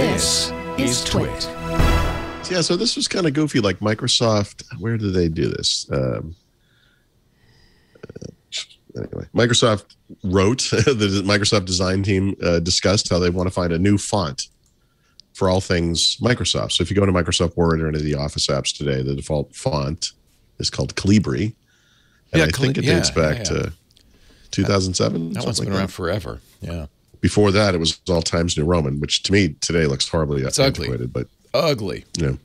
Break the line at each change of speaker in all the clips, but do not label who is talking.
This is Twit.
Yeah, so this was kind of goofy. Like Microsoft, where did they do this? Um, uh, anyway, Microsoft wrote the Microsoft design team uh, discussed how they want to find a new font for all things Microsoft. So if you go to Microsoft Word or any of the Office apps today, the default font is called Calibri, and
Yeah,
I think it dates
yeah,
back
yeah, yeah.
to 2007.
That one's
something
been
like
around
that.
forever. Yeah.
Before that, it was all Times New Roman, which to me today looks horribly
It's ugly.
antiquated. But
Ugly.
you know,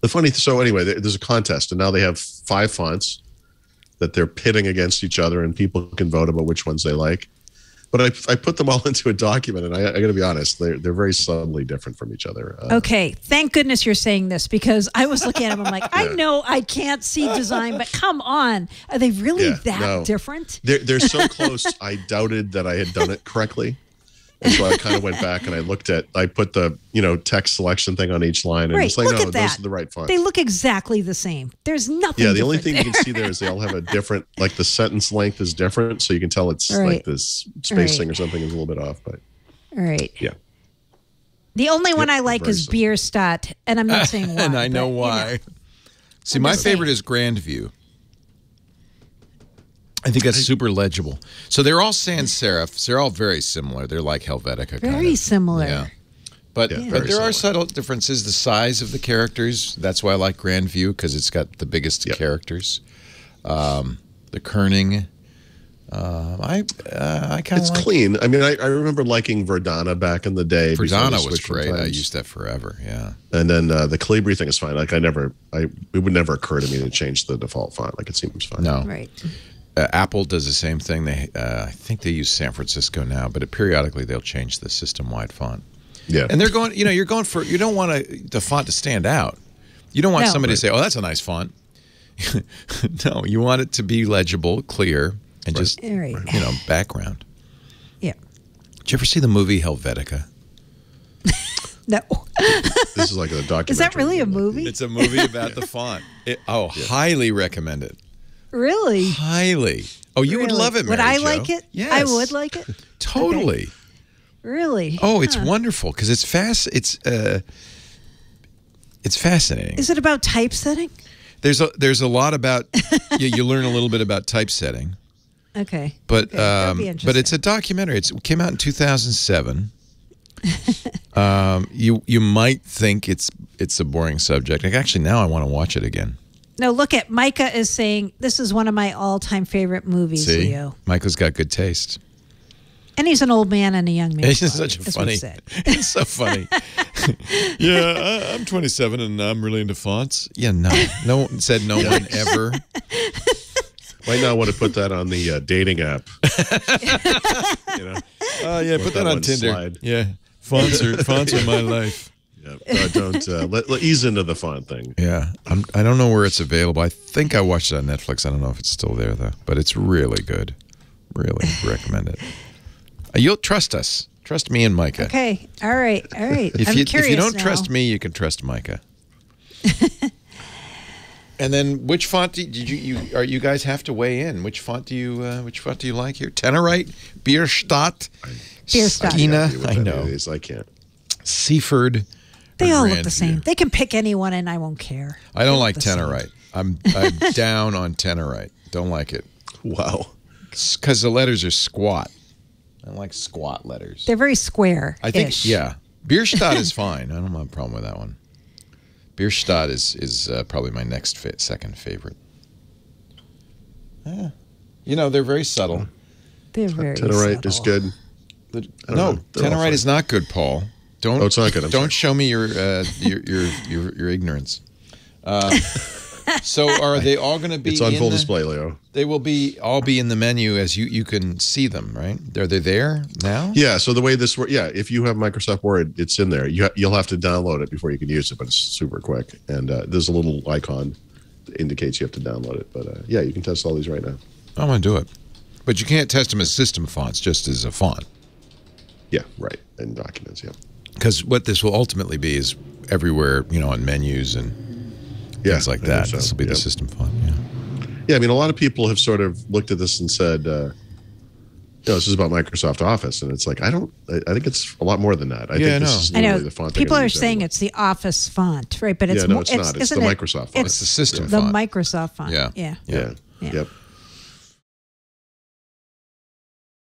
the funny. So anyway, there's a contest, and now they have five fonts that they're pitting against each other, and people can vote about which ones they like. But I, I put them all into a document, and I, I got to be honest, they're they're very subtly different from each other. Uh,
Okay, thank goodness you're saying this because I was looking at them. I'm like, I know I can't see design, but come on, are they really
Yeah,
that
no.
different?
They're they're so close. I doubted that I had done it correctly, and so I kind of went back and I looked at. I put the you know text selection thing on each line, and
Right,
it's like
look
oh,
no,
those are the right fonts.
They look exactly the same. There's nothing.
yeah, the only thing
different
you can see there is they all have a different, like the sentence length is different, so you can tell it's
Right.
like this spacing
Right.
or something is a little bit off. But
All right.
yeah,
The only one
Yep,
I like is
simple.
Bierstadt, and I'm not saying why.
and I know
but, you
why. See, my
just saying.
favorite is Grandview. I think that's super legible. So they're all sans serifs. They're all very similar. They're like Helvetica.
Very
kind of.
similar.
Yeah. But,
Yeah,
but
very
there are subtle differences. The size of the characters. That's why I like Grandview because it's got the biggest
Yep.
characters. Um, the kerning. Um, I uh, I kind of
it's
like
clean. I mean, I, I remember liking Verdana back in the day.
Verdana was
switched from
great. I used that forever. Yeah.
and then uh, the Calibri thing is fine. Like I never, I it would never occur to me to change the default font. Like it seems fine.
No.
Right.
Uh, Apple does the same thing. They, uh, I think they use San Francisco now, but it, periodically they'll change the system-wide font.
Yeah,
And they're going, you know, you're going for. You don't want to, the font to stand out. You don't want
No.
somebody to say, "Oh, that's a nice font." no, you want it to be legible, clear, and just
All right.
you know background.
Yeah.
Did you ever see the movie Helvetica?
No.
this is like a documentary.
Is that really a movie?
It's a movie about the font. It, oh, highly recommend it.
Really?
Highly. Oh, you would love it.
Would I
Jo.
like it?
Yes,
I would like it.
Totally.
Really?
Oh, it's wonderful because it's fast. It's uh, it's fascinating.
Is it about typesetting?
There's a there's a lot about you, you learn a little bit about typesetting,
Okay.
but
Okay,
um, but it's a documentary. It's, it came out in 2007. um, you you might think it's it's a boring subject. Like, actually, now I want to watch it again.
No, look at Micah is saying this is one of my all-time favorite movies,
See,
Leo.
Michael's got good taste.
And he's an old man and a young man.
He's such a funny.
he said.
He's so funny. yeah, I, I'm 27 and I'm really into fonts. Yeah, no, no one said no one ever.
Might not want to put that on the uh, dating app. you know,
Oh yeah, put
that
that on Tinder.
slide.
Yeah, fonts are fonts are my life.
Yeah, uh, don't uh, let, let ease into the font thing.
Yeah, I'm, I don't know where it's available. I think I watched it on Netflix. I don't know if it's still there though, but it's really good. Really recommend it. Uh, You'll trust us. Trust me and Micah.
Okay. All right. All right.
If
I'm
you
curious
if you don't
now.
trust me, you can trust Micah. and then, which font do, did you you are you guys have to weigh in? Which font do you uh, which font do you like here? Tenorite, Bierstadt,
Bierstadt.
Skeena.
With
I know.
of these, I can't.
Seaford.
They all look the
Grandview.
same. They can pick anyone and I won't care.
I don't like
the same.
Tenorite. I'm I'm down on Tenorite. Don't like it
Wow.
because the letters are squat. I like squat letters.
They're very square.
I think yeah, Bierstadt is fine. I don't have a problem with that one. Bierstadt is is uh, probably my next fa- second favorite. Yeah. You know they're very subtle.
They're very
Tenorite is good.
The- no,
know.
Tenorite is not good, Paul. Don't.
Oh, it's not good. I'm
don't
sorry.
show me your, uh, your your your your ignorance. Uh, so are they all going to be?
It's on full
the-
display, Leo.
They will be all be in the menu as you you can see them, right? Are they there now?
Yeah. So the way this works, yeah, if you have Microsoft Word, it's in there. You ha- you'll have to download it before you can use it, but it's super quick. And uh, there's a little icon that indicates you have to download it. But uh, yeah, you can test all these right now.
I'm going to do it, but you can't test them as system fonts, just as a font,
Yeah, right. And documents. Yeah.
Because what this will ultimately be is everywhere, you know, on menus and
Yeah,
things like
I
that.
so.
This will be
Yeah.
the system font. Yeah.
Yeah, I mean, a lot of people have sort of looked at this and said, uh, no, this is about Microsoft Office, and it's like I don't. I, I think it's a lot more than that. I
Yeah,
think this
no.
is literally the font.
people are saying
everywhere.
it's the Office font, right? But it's
Yeah, no,
more,
it's not. It's
isn't
the
it-
Microsoft font.
It's the system
the
font.
Microsoft font.
Yeah.
yeah.
Yeah.
Yeah.
Yep.